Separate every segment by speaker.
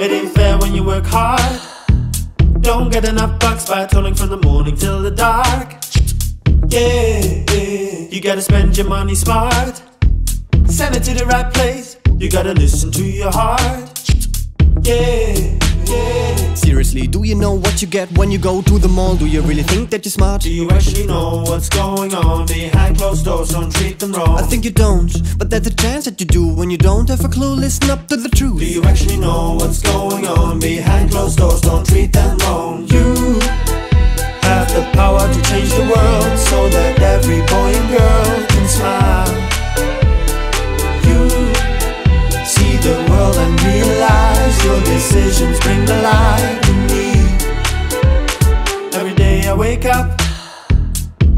Speaker 1: It ain't fair when you work hard. Don't get enough bucks by toiling from the morning till the dark. Yeah, yeah. you gotta spend your money smart. Send it to the right place. You gotta listen to your heart. Yeah, yeah.
Speaker 2: Seriously, do you know what you get when you go to the mall? Do you really think that you're smart?
Speaker 1: Do you actually know what's going on behind closed doors? Don't treat them wrong.
Speaker 2: I think you don't, but there's a chance that you do when you don't have a clue. Listen up to the truth.
Speaker 1: Do you actually know what's going on behind closed doors? Don't treat them wake up,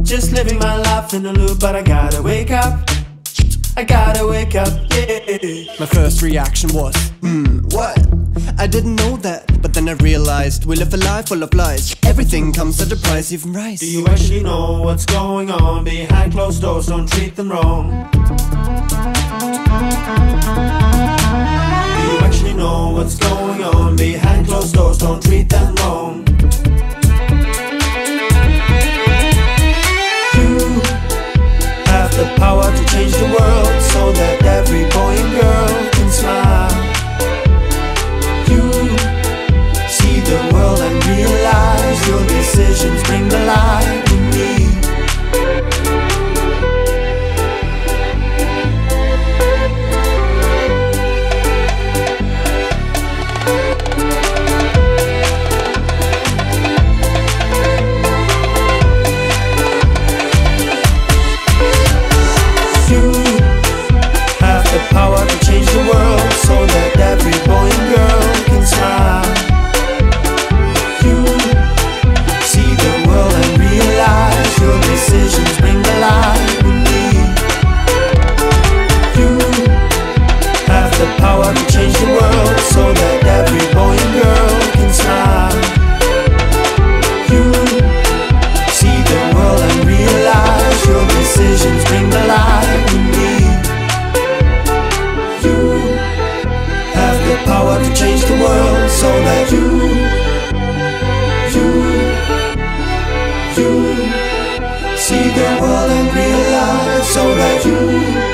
Speaker 1: just living my life in a loop, but I gotta wake up. I gotta wake up, yeah.
Speaker 2: My first reaction was, hmm, what? I didn't know that, but then I realized we live a life full of lies. Everything comes at a price, even rice.
Speaker 1: Do you actually know what's going on behind closed doors? Don't treat them wrong. Do you actually know what's going on behind closed doors? Don't treat them the world and realize so that you